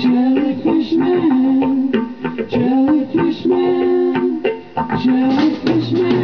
Jellyfish man, jellyfish man, jellyfish man.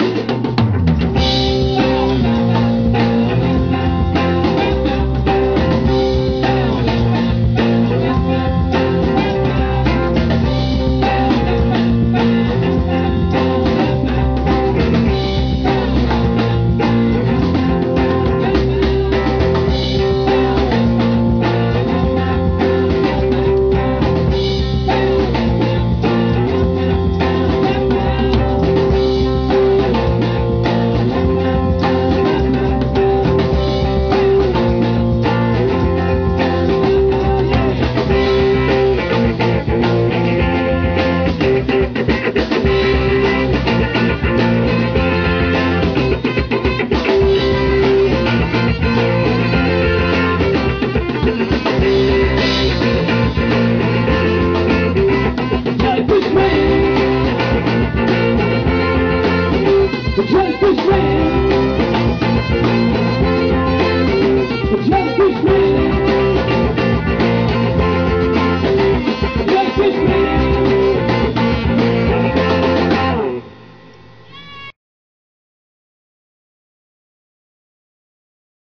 The